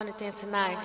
want to dance tonight.